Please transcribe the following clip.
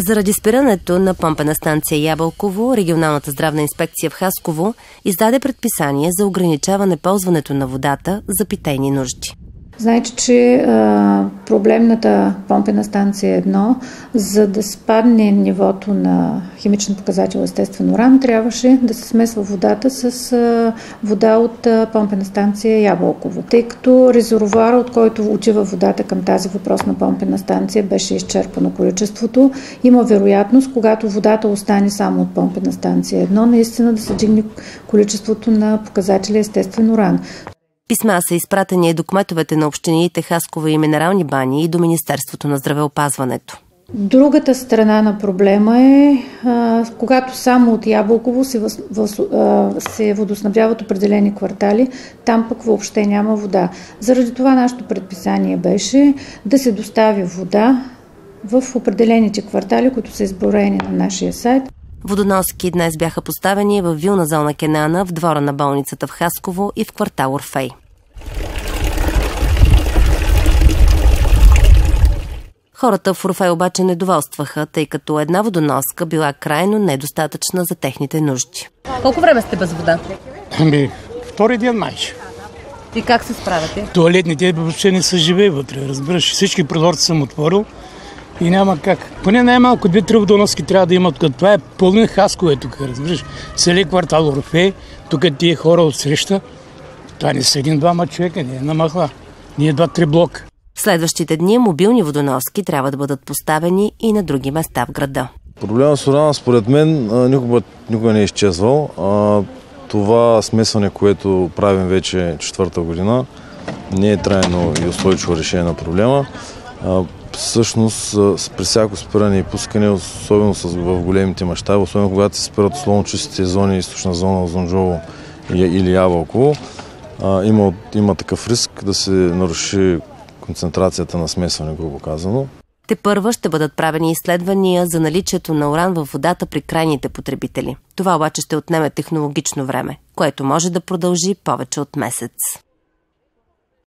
Заради спирането на помпена станция Ябълково, регионалната здравна инспекция в Хасково издаде предписание за ограничаване ползването на водата за питейни нужди. Знаете, че а, проблемната помпена станция е едно, за да спадне нивото на химичен показател естествен уран, трябваше да се смесва водата с а, вода от а, помпена станция Ябълково. Тъй като резервуара, от който отива водата към тази въпросна помпена станция, беше изчерпано количеството, има вероятност, когато водата остане само от помпена станция едно, наистина да се дигне количеството на показателя естествен уран. Писма са изпратени до кметовете на общините Хаскова и Минерални бани и до Министерството на здравеопазването. Другата страна на проблема е, когато само от Ябълково се, въз, се водоснабдяват определени квартали, там пък въобще няма вода. Заради това нашето предписание беше да се достави вода в определените квартали, които са изброени на нашия сайт. Водоноски днес бяха поставени в вилна зона Кенана, в двора на болницата в Хасково и в квартал Орфей. Хората в Орфей обаче недоволстваха, тъй като една водоноска била крайно недостатъчна за техните нужди. Колко време сте без вода? Ами, втори ден майче. И как се справяте? Туалетните въобще не са живее вътре, разбираш. Всички прозорци съм отворил и няма как. Поне най-малко две-три водоноски трябва да имат, като това е пълен хаскове тук, разбираш. Цели квартал Орфей, тук тия хора от среща, това не са един-двама човека, не е на махла. Ние два-три блока. В следващите дни мобилни водоноски трябва да бъдат поставени и на други места в града. Проблема с урана, според мен, никога, никога не е изчезвал. Това смесване, което правим вече четвърта година, не е трайно и устойчиво решение на проблема всъщност при всяко спиране и пускане, особено в големите мащаби, особено когато се спират условно чистите зони, източна зона, Зонжово или Ябълково, има, има такъв риск да се наруши концентрацията на смесване, грубо казано. Те първа ще бъдат правени изследвания за наличието на уран във водата при крайните потребители. Това обаче ще отнеме технологично време, което може да продължи повече от месец.